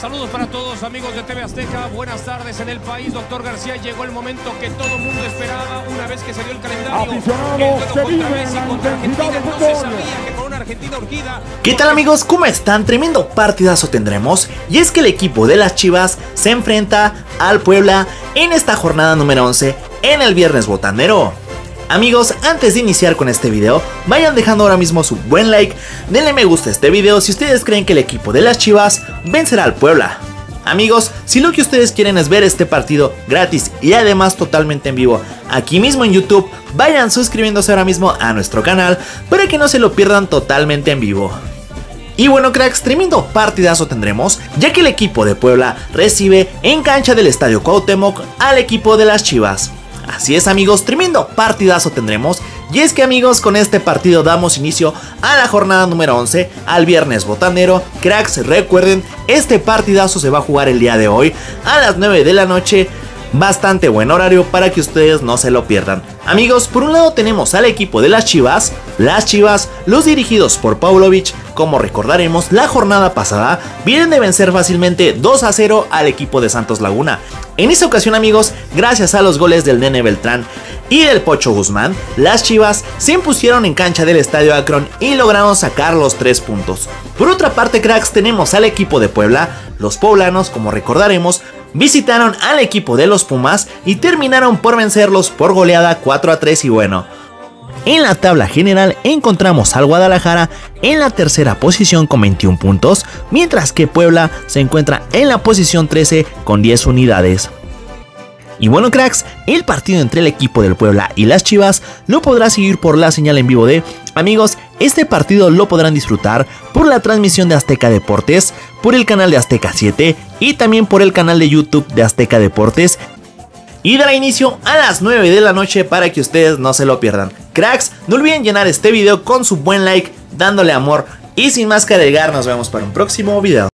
Saludos para todos amigos de TV Azteca, buenas tardes en el país, doctor García, llegó el momento que todo el mundo esperaba una vez que se dio el calendario. ¿Qué tal amigos? ¿Cómo están? Tremendo partidazo tendremos y es que el equipo de las Chivas se enfrenta al Puebla en esta jornada número 11 en el viernes botanero. Amigos, antes de iniciar con este video, vayan dejando ahora mismo su buen like, denle me gusta a este video si ustedes creen que el equipo de las Chivas vencerá al Puebla. Amigos, si lo que ustedes quieren es ver este partido gratis y además totalmente en vivo aquí mismo en YouTube, vayan suscribiéndose ahora mismo a nuestro canal para que no se lo pierdan totalmente en vivo. Y bueno cracks, tremendo partidazo tendremos, ya que el equipo de Puebla recibe en cancha del Estadio Cuauhtémoc al equipo de las Chivas. Así es amigos, tremendo partidazo tendremos. Y es que amigos, con este partido damos inicio a la jornada número 11, al viernes botanero. Cracks, recuerden, este partidazo se va a jugar el día de hoy a las 9 de la noche. Bastante buen horario para que ustedes no se lo pierdan. Amigos, por un lado tenemos al equipo de las Chivas, las Chivas, los dirigidos por Paulovic, como recordaremos, la jornada pasada vienen de vencer fácilmente 2 a 0 al equipo de Santos Laguna. En esa ocasión amigos, gracias a los goles del Nene Beltrán y del Pocho Guzmán, las Chivas se impusieron en cancha del Estadio Akron y lograron sacar los 3 puntos. Por otra parte cracks tenemos al equipo de Puebla, los poblanos como recordaremos visitaron al equipo de los Pumas y terminaron por vencerlos por goleada 4 a 3 y bueno, en la tabla general encontramos al Guadalajara en la tercera posición con 21 puntos, mientras que Puebla se encuentra en la posición 13 con 10 unidades. Y bueno cracks, el partido entre el equipo del Puebla y las Chivas lo podrá seguir por la señal en vivo de amigos, este partido lo podrán disfrutar por la transmisión de Azteca Deportes, por el canal de Azteca 7 y también por el canal de YouTube de Azteca Deportes y dará inicio a las 9 de la noche para que ustedes no se lo pierdan. Cracks, no olviden llenar este video con su buen like, dándole amor y sin más que agregar nos vemos para un próximo video.